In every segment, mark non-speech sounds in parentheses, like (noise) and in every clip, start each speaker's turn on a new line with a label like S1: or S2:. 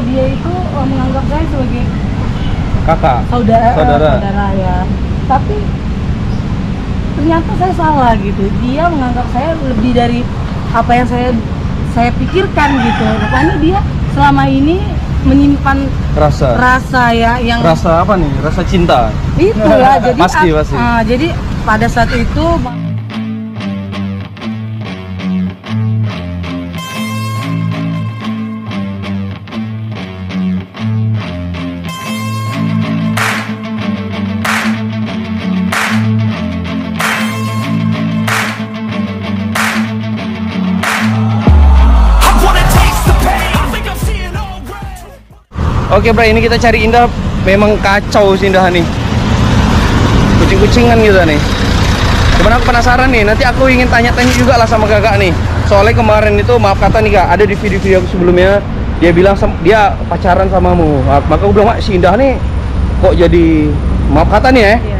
S1: kalau dia itu eh, menganggap saya sebagai
S2: kakak?
S1: saudara
S2: Saudara.
S1: saudara ya. Tapi ternyata saya salah gitu. Dia menganggap saya lebih dari apa yang saya saya pikirkan gitu. Rupanya dia selama ini menyimpan
S2: rasa.
S1: rasa ya yang
S2: rasa apa nih? Rasa cinta.
S1: Itulah jadi (laughs)
S2: Pasti, pasti.
S1: ah, jadi pada saat itu
S2: Oke bro, ini kita cari Indah memang kacau sih Indah nih. Kucing-kucingan gitu nih. Cuman aku penasaran nih, nanti aku ingin tanya-tanya juga lah sama kakak nih. Soalnya kemarin itu maaf kata nih kak, ada di video-video aku sebelumnya dia bilang dia pacaran samamu. Ah, Maka aku bilang, "Mak, si Indah nih kok jadi maaf kata nih ya."
S1: Iya, iya.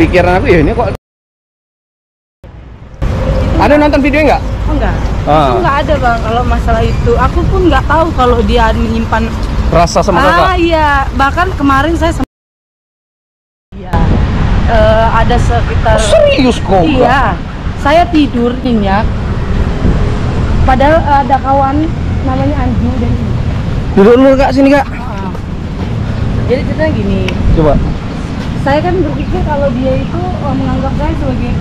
S2: Pikiran aku ya ini kok ada nonton videonya nggak?
S1: Oh, enggak
S2: Ah.
S1: Itu enggak ada bang kalau masalah itu aku pun nggak tahu kalau dia menyimpan
S2: Rasa sama
S1: ah
S2: kakak?
S1: iya bahkan kemarin saya sem- iya Eh, ada sekitar
S2: Oh, serius kok?
S1: iya saya tidur nyenyak padahal ada kawan namanya Anju dan ini
S2: Duduk dulu kak sini kak.
S1: Ah. jadi ceritanya gini
S2: Coba.
S1: saya kan berpikir kalau dia itu eh, menganggap saya sebagai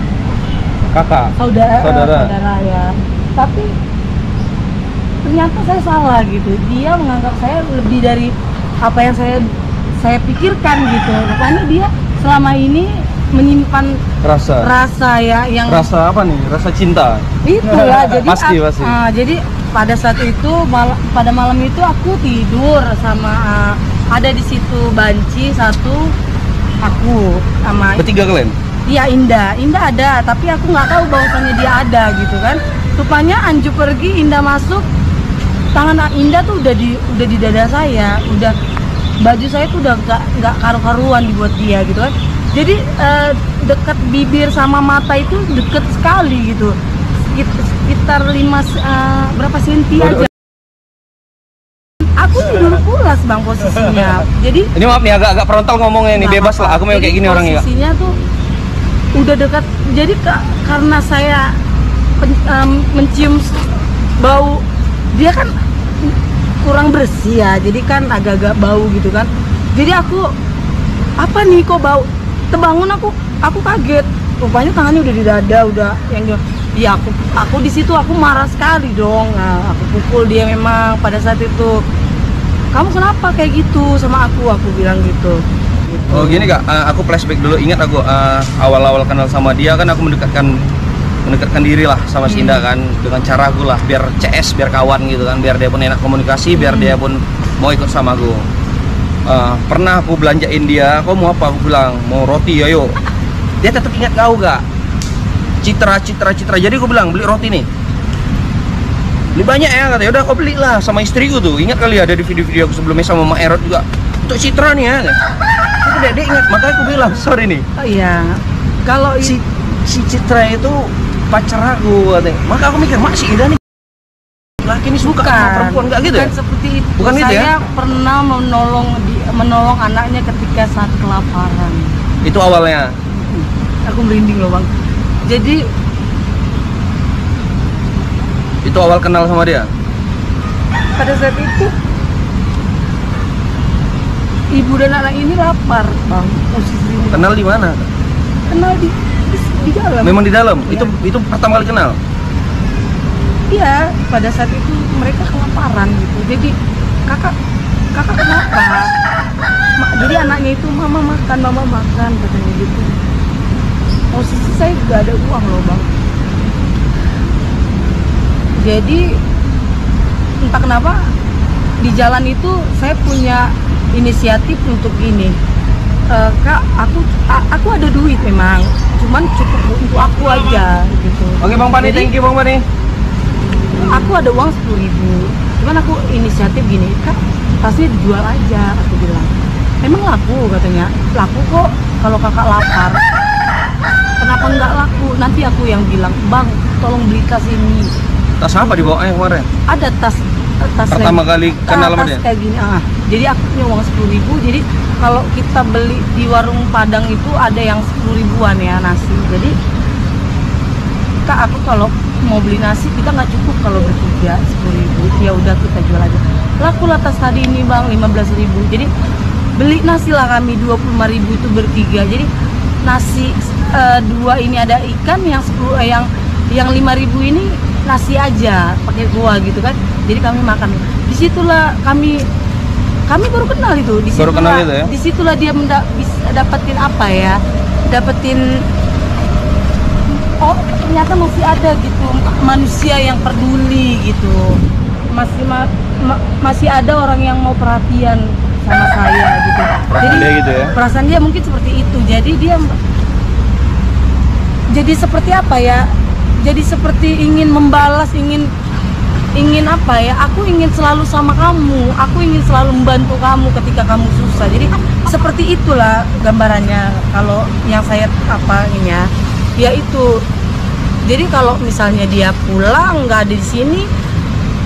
S2: Kakak.
S1: saudara
S2: Saudara.
S1: saudara ya tapi ternyata saya salah gitu dia menganggap saya lebih dari apa yang saya saya pikirkan gitu rupanya dia selama ini menyimpan
S2: Rasa.
S1: rasa ya yang
S2: Rasa apa nih? Rasa cinta.
S1: itulah (laughs) jadi
S2: Pasti, pasti.
S1: ah, jadi pada saat itu mal- pada malam itu aku tidur sama ah, ada di situ banci satu aku sama
S2: Bertiga kalian?
S1: Iya Indah, Indah ada, tapi aku nggak tahu bahwasannya dia ada gitu kan. Rupanya Anju pergi, Indah masuk, tangan Indah tuh udah di udah di dada saya, udah baju saya tuh udah nggak nggak karu-karuan dibuat dia gitu kan. Jadi eh, dekat bibir sama mata itu deket sekali gitu, Sekit- sekitar lima eh, berapa senti aja. Aku tidur pulas bang posisinya, jadi
S2: Ini maaf nih agak-agak frontal ngomongnya nih, bebas lah. Aku memang
S1: Jadi
S2: kayak gini orangnya.
S1: Posisinya tuh udah dekat. Jadi ka- karena saya pen- em, mencium bau dia kan kurang bersih ya. Jadi kan agak-agak bau gitu kan. Jadi aku apa nih kok bau? Terbangun aku aku kaget. Rupanya tangannya udah di dada, udah yang Iya aku aku di situ aku marah sekali dong. Nah, aku pukul dia memang pada saat itu. Kamu kenapa kayak gitu sama aku? Aku bilang gitu.
S2: Oh gini kak, eh, aku flashback dulu. Ingat aku eh, awal-awal kenal sama dia kan aku mendekatkan mendekatkan diri lah sama si
S1: Hmm.
S2: Indah kan dengan cara aku lah biar CS biar kawan gitu kan biar dia pun enak komunikasi biar
S1: Hmm.
S2: dia pun mau ikut sama aku. Eh, pernah aku belanjain dia kau mau apa aku bilang mau roti ayo. Dia tetap ingat kau gak citra citra citra. Jadi aku bilang beli roti nih. Beli banyak ya kata udah kau belilah sama istriku tuh. Ingat kali ada di video-video aku sebelumnya sama Mak Erot juga. Untuk citra nih ya. Itu dia, dia ingat. Makanya aku bilang sorry nih.
S1: Oh iya. Kalau
S2: si si Citra itu pacar aku katanya. Maka aku mikir, mak si Ida nih laki ini suka sama perempuan enggak gitu ya?
S1: bukan seperti itu.
S2: Bukan
S1: saya
S2: itu ya?
S1: pernah menolong di- menolong anaknya ketika saat kelaparan.
S2: Itu awalnya.
S1: Aku merinding loh bang. Jadi
S2: Itu awal kenal sama dia.
S1: pada saat itu ibu dan anak ini lapar bang posisinya.
S2: Kenal di mana?
S1: Kenal di di, dalam.
S2: Memang di dalam.
S1: Iya.
S2: Itu itu pertama kali kenal.
S1: Iya, pada saat itu mereka kelaparan gitu. Jadi kakak kakak kenapa? Ma- jadi anaknya itu mama makan, mama makan katanya gitu. Posisi saya juga ada uang loh bang. Jadi entah kenapa di jalan itu saya punya inisiatif untuk ini. Eh, kak, aku a- aku ada duit memang, cuman cukup untuk aku aja gitu.
S2: Oke Bang Pani,
S1: Jadi-
S2: thank you Bang Pani.
S1: aku ada uang sepuluh ribu cuman aku inisiatif gini kak tasnya dijual aja aku bilang emang laku katanya laku kok kalau kakak lapar kenapa nggak laku nanti aku yang bilang bang tolong beli tas ini
S2: Tas apa dibawanya kemarin?
S1: ada tas tas
S2: Pertama
S1: kayak-
S2: kali kenal sama dia?
S1: kayak gini ah. Jadi aku punya uang sepuluh ribu jadi kalau kita beli di warung padang itu ada yang sepuluh ribuan ya nasi. Jadi kak aku kalau mau beli nasi kita nggak cukup kalau bertiga sepuluh ribu. Ya udah kita jual aja. Laku lah tas tadi ini bang lima belas ribu. Jadi beli nasi lah kami dua puluh ribu itu bertiga. Jadi nasi eh, dua ini ada ikan yang sepuluh eh, yang yang lima ribu ini nasi aja pakai kuah gitu kan jadi kami makan. Di situlah kami kami baru kenal itu.
S2: Baru kenal itu ya?
S1: di situlah dia menda- bisa dapetin apa ya? Dapetin oh ternyata masih ada gitu. Manusia yang peduli gitu. Masih ma- ma- masih ada orang yang mau perhatian sama saya gitu.
S2: Perasaan dia gitu ya?
S1: perasaan dia mungkin seperti itu. Jadi dia jadi seperti apa ya? Jadi seperti ingin membalas ingin ingin apa ya aku ingin selalu sama kamu aku ingin selalu membantu kamu ketika kamu susah. Jadi seperti itulah gambarannya kalau yang saya apa ini ya ya itu. Jadi kalau misalnya dia pulang nggak di sini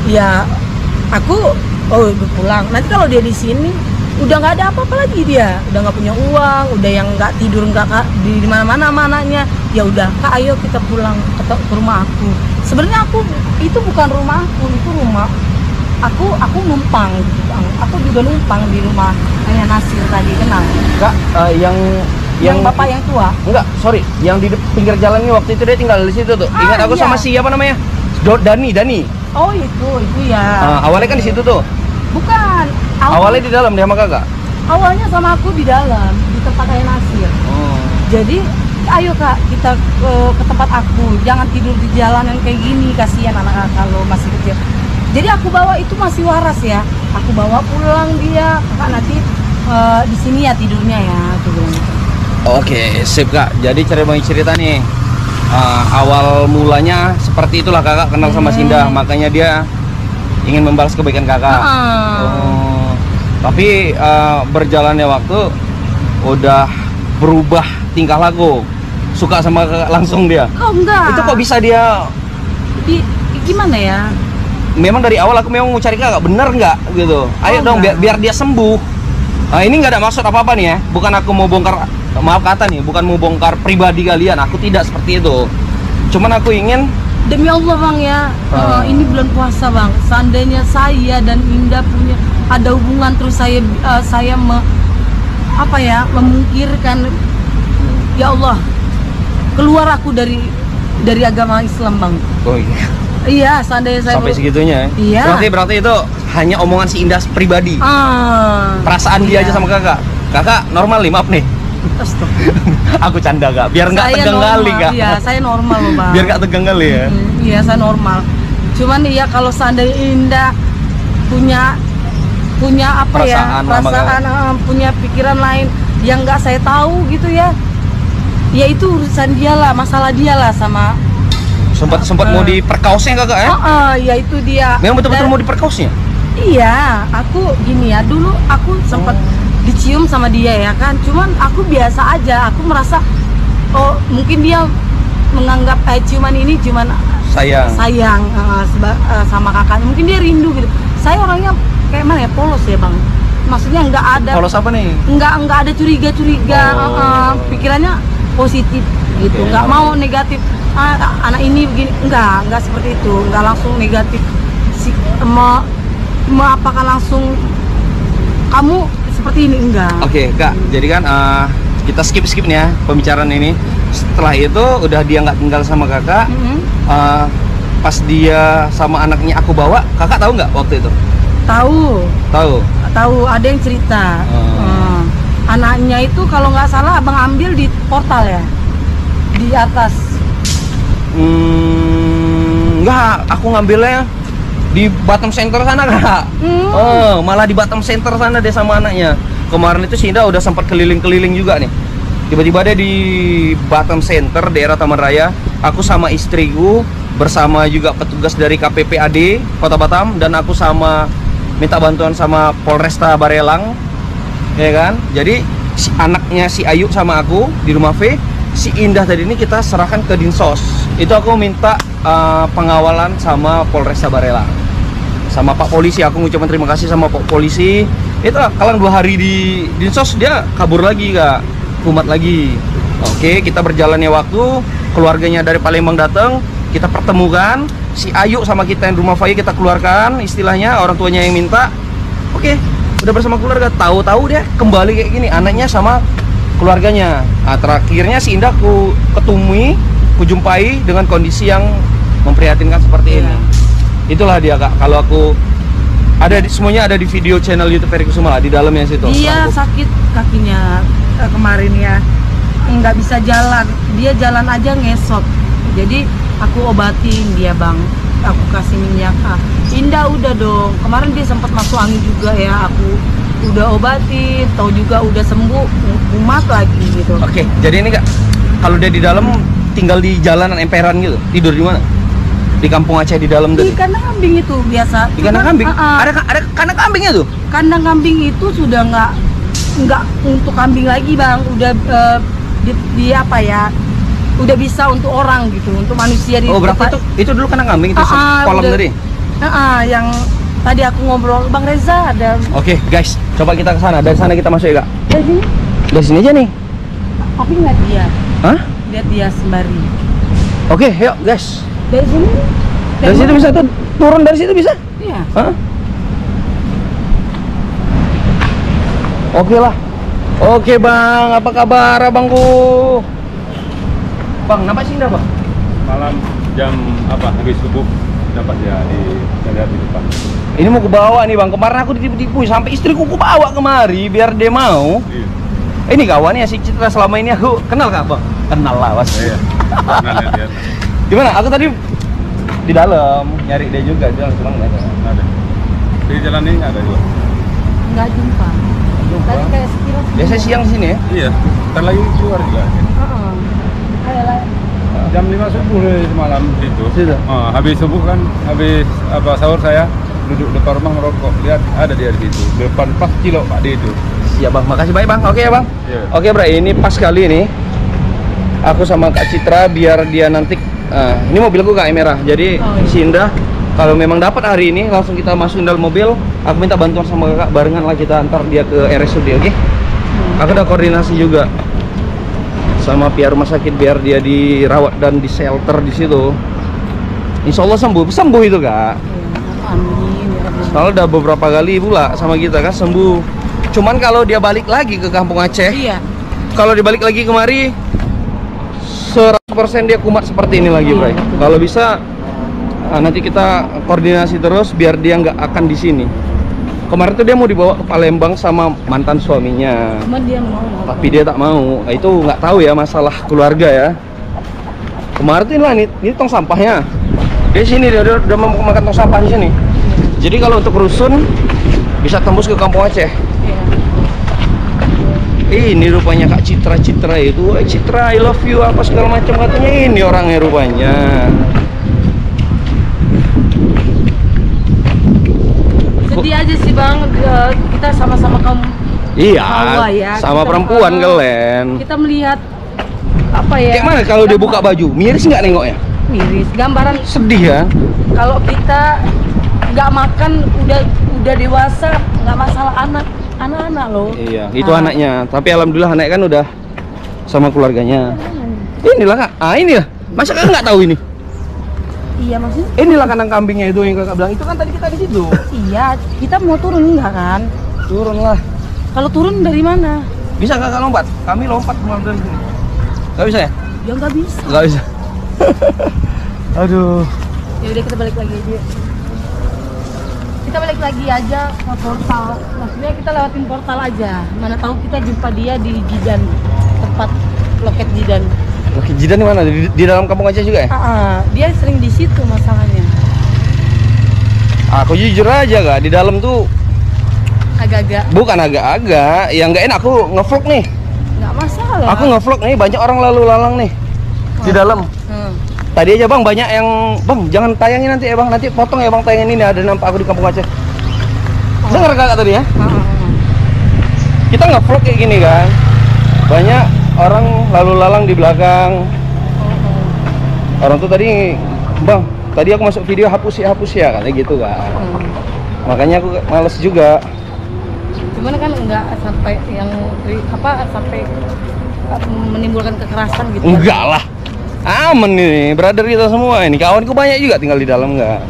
S1: ya aku oh udah pulang. Nanti kalau dia di sini udah nggak ada apa-apa lagi dia. Udah nggak punya uang udah yang nggak tidur nggak di mana-mana mananya. Ya udah kak ayo kita pulang ke rumah aku sebenarnya aku itu bukan rumah aku itu rumah aku aku numpang gitu aku juga numpang di rumah hanya Nasir tadi kenal
S2: Kak, eh, yang
S1: yang, bapak yang tua
S2: Enggak, sorry, yang di pinggir jalan ini waktu itu dia tinggal di situ tuh.
S1: Ah,
S2: Ingat aku
S1: iya.
S2: sama siapa namanya? Do- Dani, Dani.
S1: oh itu itu ya
S2: Ah, awalnya kan di situ tuh.
S1: bukan awal-
S2: Awalnya di dalam dia sama kakak.
S1: awalnya sama aku di dalam di tempat ayah Nasir
S2: Oh.
S1: jadi ayo kak kita ke, ke tempat aku jangan tidur di jalanan kayak gini kasihan anak kalau masih kecil jadi aku bawa itu masih waras ya aku bawa pulang dia kakak nanti eh, di sini ya tidurnya ya aku bilang gitu.
S2: Oke, sip kak. Jadi cerita cerita nih. Ah, awal mulanya seperti itulah kakak kenal sama
S1: Hmm.
S2: Sinda, makanya dia ingin membalas kebaikan kakak.
S1: Ah.
S2: Oh. Tapi eh, berjalannya waktu udah berubah tingkah laku. Suka sama kakak langsung dia.
S1: oh enggak.
S2: Itu kok bisa dia
S1: di, gimana ya?
S2: Memang dari awal aku memang mau cari kakak bener nggak? Gitu. Ayo
S1: Oh,
S2: dong biar,
S1: enggak.
S2: biar dia sembuh. Nah, ini nggak ada maksud apa apa nih ya. Bukan aku mau bongkar maaf kata nih bukan mau bongkar pribadi kalian. Aku tidak seperti itu. Cuman aku ingin
S1: demi Allah bang ya. Eh, ini bulan puasa bang. Seandainya saya dan Indah punya ada hubungan terus saya eh, saya me, apa ya memungkirkan ya Allah keluar aku dari dari agama Islam bang.
S2: Oh iya.
S1: Iya seandainya saya
S2: sampai segitunya ya
S1: Iya.
S2: berarti berarti itu hanya omongan si Indah pribadi?
S1: Ah.
S2: Perasaan dia
S1: Iya.
S2: aja sama kakak? Kakak normal nih maaf nih. (laughs) Aku canda kak. Biar nggak tegang
S1: normal,
S2: kali kak.
S1: Iya saya normal loh (laughs) bang.
S2: Biar nggak tegang kali ya.
S1: Iya saya normal. Cuman iya kalau seandainya Indah punya punya apa
S2: Perasaan
S1: ya perasaan eh, punya pikiran lain yang nggak saya tahu gitu ya. Ya itu urusan dia lah, masalah dia lah sama.
S2: sempat sempat mau
S1: Ah.
S2: diperkausnya kakak ya
S1: Oh, oh, ya itu dia.
S2: memang betul-betul mau diperkausnya
S1: Iya, aku gini ya dulu aku sempat dicium sama dia ya kan. Cuman aku biasa aja. Aku merasa oh mungkin dia menganggap eh, ciuman ini cuman
S2: sayang
S1: sayang eh, seba- eh, sama kakaknya mungkin dia rindu gitu saya orangnya kayak mana ya polos ya bang maksudnya nggak ada
S2: kalau siapa nih
S1: nggak nggak ada curiga curiga
S2: Oh.
S1: pikirannya positif gitu nggak mau negatif ah, anak ini begini nggak nggak seperti itu nggak langsung negatif si mau mau apakah langsung kamu seperti ini enggak
S2: Oke kak, jadi kan eh, kita skip skip nih ya pembicaraan ini. Setelah itu udah dia nggak tinggal sama kakak.
S1: Mm-mm.
S2: eh, pas dia sama anaknya aku bawa, kakak tahu nggak waktu itu?
S1: tahu
S2: Tahu.
S1: tahu ada yang cerita
S2: Oh.
S1: Anaknya itu kalau nggak salah abang ambil di portal ya di atas
S2: Hmm, nggak, aku ngambilnya di bottom center sana kak.
S1: Hmm.
S2: Oh, malah di bottom center sana dia sama anaknya. Kemarin itu Sinda udah sempat keliling-keliling juga nih. Tiba-tiba dia di bottom center daerah Taman Raya. Aku sama istriku bersama juga petugas dari KPPAD Kota Batam dan aku sama minta bantuan sama Polresta Barelang ya kan? Jadi si anaknya si Ayu sama aku di rumah V si Indah tadi ini kita serahkan ke Dinsos. Itu aku minta uh, pengawalan sama Polresta Barelang sama Pak Polisi aku ngucapin terima kasih sama Pak Polisi. Itu kalian dua hari di dinsos dia kabur lagi kak. Kumat lagi. Oke kita berjalannya waktu keluarganya dari Palembang datang kita pertemukan. Si Ayu sama kita yang rumah Faye kita keluarkan istilahnya orang tuanya yang minta. Oke udah bersama keluarga tahu-tahu dia kembali kayak gini anaknya sama keluarganya nah, terakhirnya si Indah ku ketemui ku jumpai dengan kondisi yang memprihatinkan seperti
S1: Iya.
S2: ini itulah dia kak kalau aku ada di, semuanya ada di video channel YouTube Ferry Kusuma lah, di dalamnya situ
S1: Dia
S2: Aku-
S1: sakit kakinya kemarin ya, nggak bisa jalan. Dia jalan aja ngesot. Jadi aku obatin dia bang. Aku kasih minyak. Ah, Indah udah dong. Kemarin dia sempat masuk angin juga ya. Aku udah obatin. Tahu juga udah sembuh. Kumat lagi gitu.
S2: Oke, jadi ini kak, kalau dia di dalam tinggal di jalanan emperan gitu, tidur di mana? Di kampung Aceh di dalam
S1: Di kandang kambing itu biasa.
S2: Di kandang kambing.
S1: ah, ah,
S2: Ada ada kandang kambingnya tuh.
S1: kandang kambing itu sudah nggak nggak untuk kambing lagi bang udah eh, di, di apa ya udah bisa untuk orang gitu untuk manusia di
S2: Oh, berarti
S1: tempat-
S2: itu itu dulu kandang kambing itu
S1: Ah, ah,
S2: kolam
S1: udah.
S2: tadi.
S1: Ah, ah, yang tadi aku ngobrol bang Reza ada
S2: Oke, guys, coba kita ke sana. Dari sana kita masuk ya, Kak.
S1: dari sini
S2: Dari sini aja nih.
S1: tapi nggak dia
S2: Hah?
S1: lihat dia sembari
S2: Oke, yuk, guys.
S1: dari sini
S2: Dari situ bisa tuh turun dari situ bisa?
S1: iya
S2: Hah? Oke lah. Oke bang, apa kabar abangku? Bang, kenapa sih Indah bang?
S3: malam jam apa? Habis subuh. Dapat ya di lihat di depan.
S2: Ini mau ku bawa nih bang, kemarin aku ditipu-tipu. Sampai istriku ku bawa kemari biar dia mau.
S3: Iya.
S2: Ini kawannya si Citra selama ini aku kenal kak bang? Kenal lah mas
S3: iya. Lihat lihat (laughs)
S2: Gimana? Aku tadi di dalam nyari dia juga, dia cuma nggak ada.
S3: Ada. Di jalan ini nggak ada juga.
S1: Nggak jumpa. Tadi kayak sekira
S2: Biasa siang sini ya?
S3: iya. Ntar lagi keluar juga.
S1: Heeh. Ayolah.
S3: Jam 5 subuh dari semalam situ
S2: Situ?
S3: Ah, habis subuh kan habis apa sahur saya duduk depan rumah merokok lihat ada dia di situ depan pas kilo pak di itu
S2: Siap bang, makasih banyak bang. Oke ya bang.
S3: Iya.
S2: Oke bro, ini pas kali ini aku sama Kak Citra biar dia nanti ah, ini mobilku Kak merah. Jadi
S1: Oh, iya.
S2: si Indah kalau memang dapat hari ini langsung kita masukin dalam mobil. Aku minta bantuan sama kakak barengan lah kita antar dia ke RSUD, oke? Aku udah koordinasi juga sama pihak rumah sakit biar dia dirawat dan di shelter di situ. Insya Allah sembuh, sembuh itu kak.
S1: Amin ya.
S2: Soalnya udah beberapa kali pula sama kita kan sembuh. Cuman kalau dia balik lagi ke kampung Aceh,
S1: iya
S2: kalau dibalik lagi kemari 100% dia kumat seperti ini lagi,
S1: Iya,
S2: Bray. Kalau bisa ah, nanti kita koordinasi terus biar dia nggak akan di sini. Kemarin tuh dia mau dibawa ke Palembang sama mantan suaminya,
S1: cuman dia mau
S2: tapi dia tak mau. Nah, itu nggak tahu ya masalah keluarga ya. Kemarin tuh lah ini, ini tong sampahnya. Di sini dia udah, udah mau makan tong sampah di sini. Jadi kalau untuk rusun bisa tembus ke kampung Aceh.
S1: Iya.
S2: Ini rupanya Kak Citra Citra itu, Citra I love you apa segala macam katanya ini orangnya rupanya.
S1: Sedih aja sih bang kita sama-sama kaum
S2: Iya,
S1: Hawa ya,
S2: sama
S1: kita-
S2: perempuan
S1: eh,
S2: kalian.
S1: kita melihat apa ya
S2: Kayak mana kalau dia buka baju, miris nggak nengoknya?
S1: miris gambaran
S2: Sedih ya?
S1: kalau kita nggak makan udah udah dewasa nggak masalah anak anak-anak loh
S2: Iya, itu
S1: Nah,
S2: anaknya. Tapi alhamdulillah anak kan udah sama keluarganya. Inilah kak, ah inilah. Masa kakak nggak tahu ini?
S1: Iya maksudnya
S2: Inilah kandang kambingnya itu yang kakak bilang. Itu kan tadi kita di situ.
S1: iya kita mau turun nggak kan
S2: Turun lah.
S1: kalau turun dari mana
S2: Bisa kakak lompat? Kami lompat mulai dari sini. Gak bisa ya?
S1: ya nggak bisa
S2: Gak bisa. (laughs) Aduh.
S1: ya udah kita balik lagi aja kita balik lagi aja ke portal maksudnya kita lewatin portal aja mana tahu kita jumpa dia di Jidan tempat loket Jidan
S2: Oke, Jidan di mana? Di, di dalam kampung Aceh juga ya?
S1: Ah, ah, dia sering di situ masalahnya
S2: Aku jujur aja kak, di dalam tuh
S1: agak-agak
S2: bukan agak-agak, yang nggak enak aku ngevlog nih.
S1: nggak masalah
S2: Aku ngevlog nih, banyak orang lalu lalang nih di dalam.
S1: Hmm.
S2: Tadi aja bang banyak yang bang jangan tayangin nanti ya bang, nanti potong ya bang tayangin ini ada nampak aku di kampung Aceh. Dengar kakak tadi ya?
S1: Ah.
S2: Kita ngevlog kayak gini kan, banyak orang lalu lalang di belakang. Orang tuh tadi bang, tadi aku masuk video hapus ya hapus ya katanya gitu kan.
S1: Hmm.
S2: makanya aku males juga
S1: cuman kan nggak sampai yang apa sampai uh, menimbulkan kekerasan gitu kan.
S2: enggak lah aman nih brother kita semua ini kawanku banyak juga tinggal di dalam enggak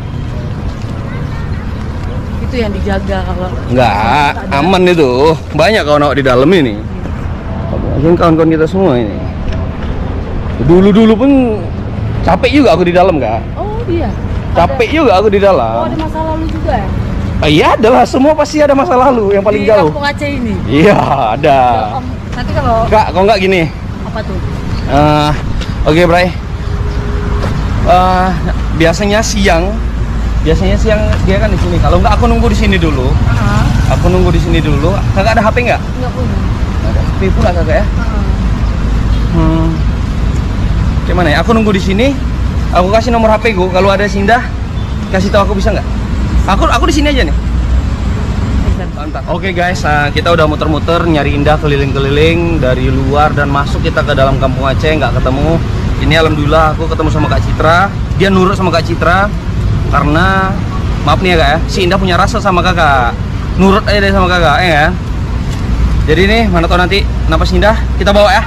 S1: itu yang dijaga kalau
S2: enggak aman itu banyak kawan awak di dalam ini Ini kawan-kawan kita semua ini. Dulu-dulu pun capek juga aku di dalam kak.
S1: Oh iya.
S2: Capek juga aku di
S1: ada, oh
S2: dalam
S1: ada masa lalu juga ya?
S2: Ah, iya adalah semua pasti ada masa lalu yang paling
S1: di
S2: jauh.
S1: kampung Aceh ini?
S2: Iya ada.
S1: Ya, Om, nanti kalau
S2: kak kok nggak gini.
S1: Apa tuh?
S2: Eh, Oke, Bray. Eh, biasanya siang, biasanya siang dia kan di sini. Kalau nggak aku nunggu di sini dulu.
S1: Ah,
S2: Aku nunggu di sini dulu. Kakak ada HP nggak?
S1: nggak punya
S2: HP pula kakak ya. Hmm. Gimana ya? Aku nunggu di sini. Aku kasih nomor HP ku. Kalau ada Sindah, kasih tahu aku bisa nggak? Aku aku di sini aja nih. Oke guys, nah, kita udah muter-muter nyari Indah keliling-keliling dari luar dan masuk kita ke dalam kampung Aceh nggak ketemu. Ini alhamdulillah aku ketemu sama Kak Citra. Dia nurut sama Kak Citra karena maaf nih ya kak ya, si Indah punya rasa sama kakak. Nurut aja deh sama kakak, ya kan? Jadi nih mana tahu nanti napas Indah kita bawa ya.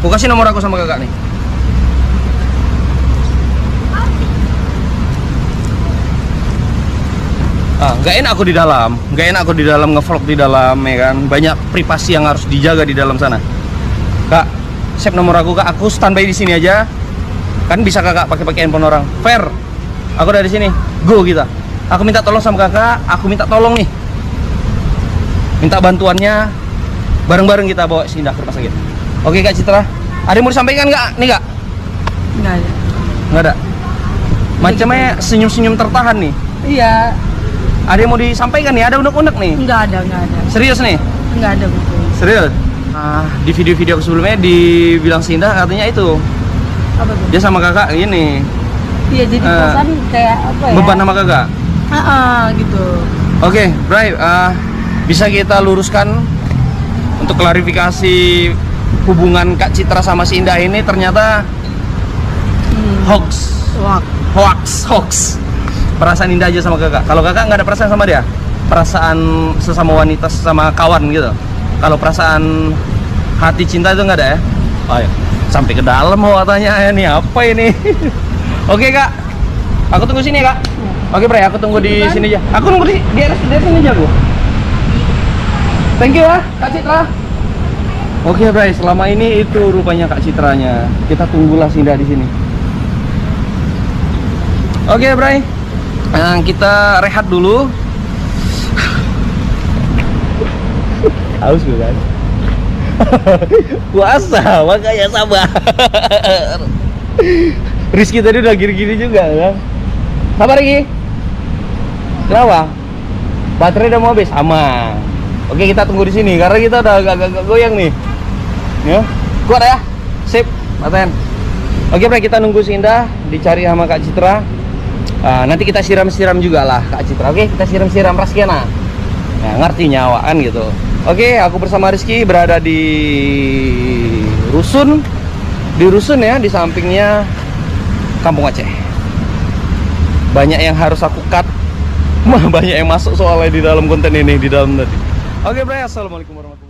S2: Aku kasih nomor aku sama kakak nih. Ah, nggak enak aku di dalam, nggak enak aku di dalam ngevlog di dalam ya kan. Banyak privasi yang harus dijaga di dalam sana. Kak, save nomor aku kak. Aku standby di sini aja. Kan bisa kakak pakai pakai handphone orang. Fair. Aku dari sini. Go kita. Aku minta tolong sama kakak. Aku minta tolong nih. Minta bantuannya. Bareng-bareng kita bawa Sindah ke rumah sakit. Oke kak Citra. Ada yang mau disampaikan nggak? Nih kak.
S1: nggak ada
S2: Nggak ada. Macamnya senyum-senyum tertahan nih.
S1: iya
S2: Ada yang mau disampaikan nih? Ada unek-unek nih.
S1: nggak ada nggak ada
S2: Serius nih?
S1: nggak ada buku
S2: Serius? Ah, di video-video sebelumnya dibilang Sinda katanya itu
S1: apa tuh
S2: dia sama kakak gini
S1: iya jadi
S2: Eh,
S1: perasaan kayak apa ya
S2: beban sama kakak.
S1: ah, ah, gitu
S2: Oke, Bray, ah, bisa kita luruskan untuk klarifikasi hubungan Kak Citra sama si Indah ini ternyata
S1: hmm.
S2: hoax,
S1: Wah,
S2: hoax, hoax. Perasaan Indah aja sama kakak. Kalau kakak nggak ada perasaan sama dia, perasaan sesama wanita, sesama kawan gitu. Kalau perasaan hati cinta itu nggak ada ya? Oh ya, sampai ke dalam mau tanya (laughs) ini apa ini? (laughs) Oke kak, aku tunggu sini ya kak. Oke Bray, aku tunggu di sini aja. Aku nunggu di di sini aja bu. Thank you ya, Kak Citra. Oke Bray, selama ini itu rupanya Kak Citranya. Kita tunggulah Sinda di sini. Oke Bray, Nah, kita rehat dulu. Haus gue kan? (laughs) Puasa, makanya sabar. Rizky tadi udah gini-gini juga kan? Sabar lagi. Kenapa? Baterai udah mau habis, aman. Oke kita tunggu di sini karena kita udah agak-agak goyang nih. Ya, kuat ya? Sip, Maten. Oke, Bray, kita nunggu si Indah dicari sama Kak Citra. Ah, nanti kita siram-siram juga lah Kak Citra. Oke, kita siram-siram Raskiana. Ya, ngerti nyawa kan gitu. Oke, aku bersama Rizky berada di Rusun. Di Rusun ya, di sampingnya Kampung Aceh. Banyak yang harus aku cut. (laughs) Banyak yang masuk soalnya di dalam konten ini, di dalam tadi. Oke, Bray, Assalamualaikum warahmatullahi